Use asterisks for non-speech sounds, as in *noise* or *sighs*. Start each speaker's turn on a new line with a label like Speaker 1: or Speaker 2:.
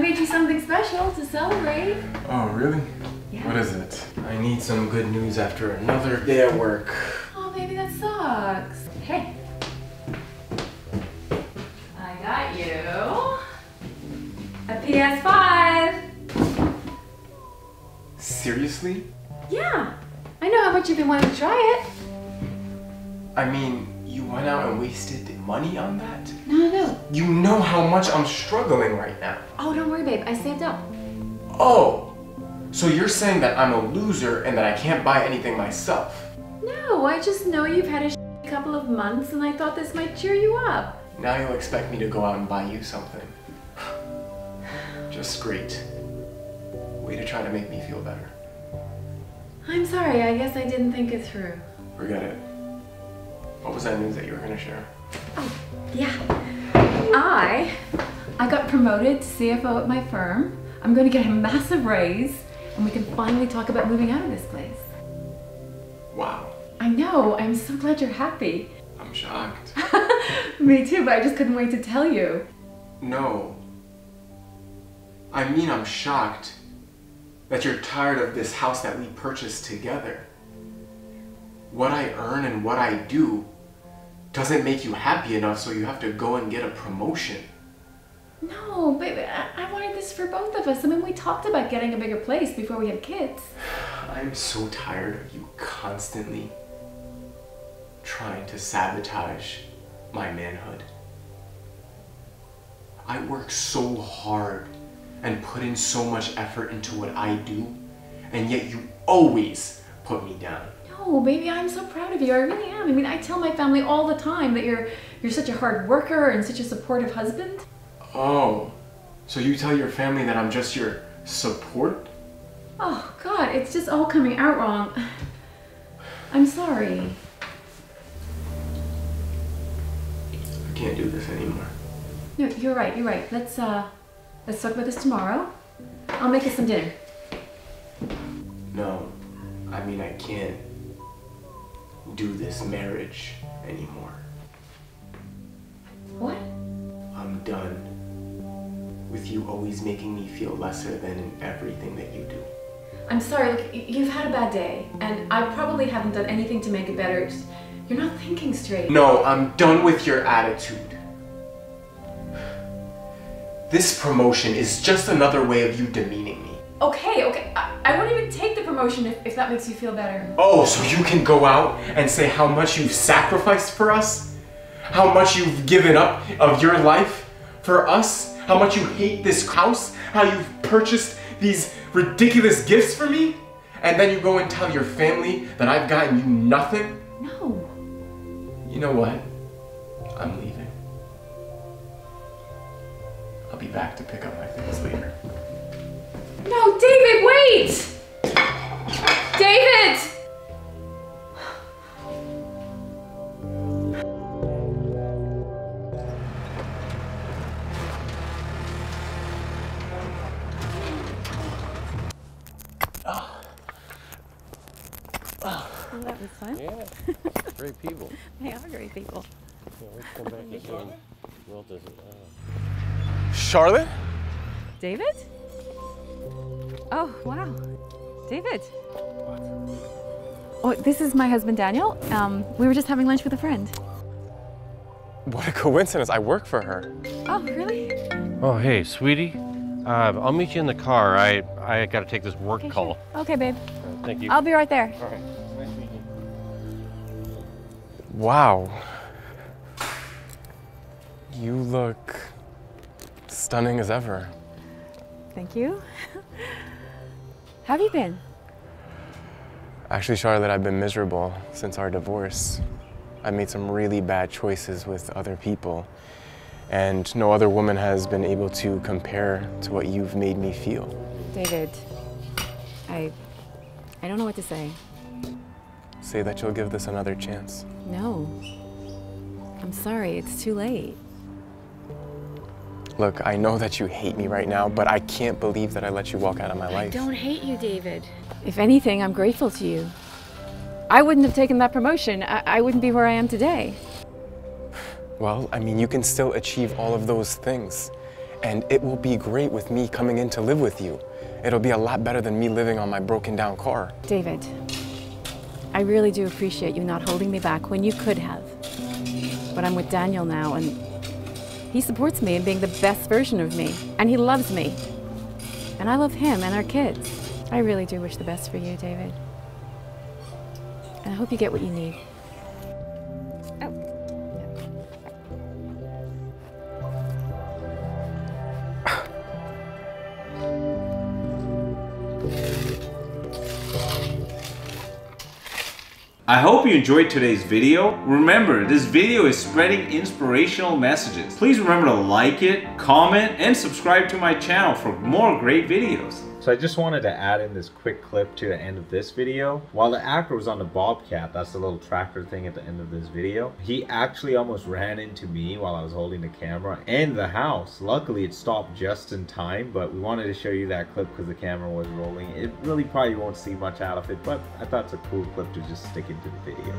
Speaker 1: made you something special to celebrate.
Speaker 2: Oh, really?
Speaker 1: Yeah.
Speaker 2: What is it? I need some good news after another day at work.
Speaker 1: Oh, baby, that sucks. Hey. I got you a PS5.
Speaker 2: Seriously?
Speaker 1: Yeah. I know how much you've been wanting to try it.
Speaker 2: I mean, you went out and wasted money on that?
Speaker 1: No, no, no.
Speaker 2: You know how much I'm struggling right now.
Speaker 1: Oh, don't worry, babe. I saved up.
Speaker 2: Oh, so you're saying that I'm a loser and that I can't buy anything myself?
Speaker 1: No, I just know you've had a couple of months and I thought this might cheer you up.
Speaker 2: Now you'll expect me to go out and buy you something. *sighs* Just great. Way to try to make me feel better.
Speaker 1: I'm sorry, I guess I didn't think it through.
Speaker 2: Forget it. What was that news that you were gonna share?
Speaker 1: Oh, yeah. I I got promoted to CFO at my firm. I'm going to get a massive raise and we can finally talk about moving out of this place.
Speaker 2: Wow,
Speaker 1: I know. I'm so glad you're happy.
Speaker 2: I'm shocked. *laughs*
Speaker 1: Me too, but I just couldn't wait to tell you.
Speaker 2: No. I mean, I'm shocked that you're tired of this house that we purchased together. What I earn and what I do doesn't make you happy enough, so you have to go and get a promotion.
Speaker 1: No, baby, I, I wanted this for both of us. I mean, we talked about getting a bigger place before we had kids. *sighs*
Speaker 2: I'm so tired of you constantly trying to sabotage my manhood. I work so hard and put in so much effort into what I do, and yet you always put me down.
Speaker 1: No, baby, I'm so proud of you. I really am. I mean, I tell my family all the time that you're you're such a hard worker and such a supportive husband.
Speaker 2: Oh, so you tell your family that I'm just your support?
Speaker 1: Oh God, it's just all coming out wrong. I'm sorry.
Speaker 2: I can't do this anymore.
Speaker 1: No, you're right. You're right. Let's uh, let's talk about this tomorrow. I'll make us some dinner.
Speaker 2: No, I mean, I can't do this marriage anymore.
Speaker 1: What?
Speaker 2: I'm done with you always making me feel lesser than in everything that you do.
Speaker 1: I'm sorry. Look, you've had a bad day, and I probably haven't done anything to make it better. Just- You're not thinking straight.
Speaker 2: No, I'm done with your attitude. This promotion is just another way of you demeaning me.
Speaker 1: Okay, okay. I, I won't even take the promotion if, if that makes you feel better.
Speaker 2: Oh, so you can go out and say how much you've sacrificed for us? How much you've given up of your life for us? How much you hate this house? How you've purchased these ridiculous gifts for me? And then you go and tell your family that I've gotten you nothing?
Speaker 1: No.
Speaker 2: You know what? I'm leaving. I'll be back to pick up my things later.
Speaker 1: No, David, wait! David! Oh, that was fun.
Speaker 3: Yeah, *laughs* great people.
Speaker 1: They are great people.
Speaker 3: Yeah, let's come back *laughs* again. Well, does it? Uh,
Speaker 2: Charlotte?
Speaker 1: David? Oh, wow. David. What? Oh, this is my husband Daniel. Um, we were just having lunch with a friend.
Speaker 2: What a coincidence. I work for her.
Speaker 1: Oh, really?
Speaker 3: oh, hey, sweetie. Uh, I'll meet you in the car. I I got to take this work
Speaker 1: Okay,
Speaker 3: call.
Speaker 1: sure. Okay, babe.
Speaker 3: Thank you.
Speaker 1: I'll be right there.
Speaker 3: All right. Nice meeting you.
Speaker 2: Wow. You look stunning as ever.
Speaker 1: Thank you. *laughs* How have you been?
Speaker 2: Actually, Charlotte, I've been miserable since our divorce. I made some really bad choices with other people, and no other woman has been able to compare to what you've made me feel.
Speaker 1: David, I I don't know what to say.
Speaker 2: Say that you'll give this another chance.
Speaker 1: No. I'm sorry, it's too late.
Speaker 2: Look, I know that you hate me right now, but I can't believe that I let you walk out of my life.
Speaker 1: I don't hate you, David. If anything, I'm grateful to you. I wouldn't have taken that promotion. I, I wouldn't be where I am today.
Speaker 2: Well, I mean, you can still achieve all of those things. And it will be great with me coming in to live with you. It'll be a lot better than me living on my broken down car.
Speaker 1: David, I really do appreciate you not holding me back when you could have. But I'm with Daniel now, and he supports me in being the best version of me, and he loves me. And I love him and our kids. I really do wish the best for you, David. And I hope you get what you need.
Speaker 4: I hope you enjoyed today's video. Remember, this video is spreading inspirational messages. Please remember to like it, comment, and subscribe to my channel for more great videos.
Speaker 5: So I just wanted to add in this quick clip to the end of this video. While the actor was on the Bobcat, that's the little tractor thing at the end of this video, he actually almost ran into me while I was holding the camera and the house. Luckily it stopped just in time, but we wanted to show you that clip because the camera was rolling. It really probably won't see much out of it, but I thought it's a cool clip to just stick into the video.